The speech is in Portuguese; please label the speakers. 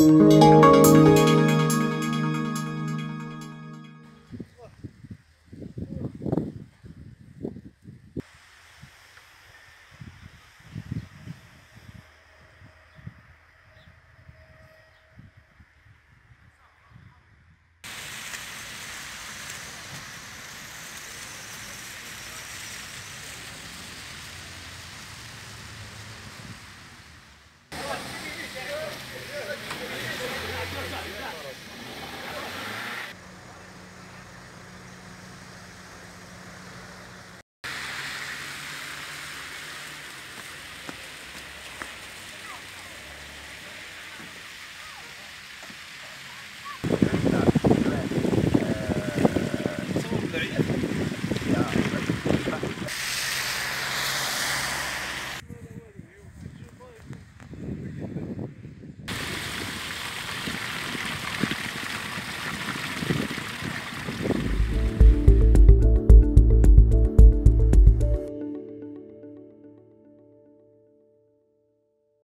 Speaker 1: Música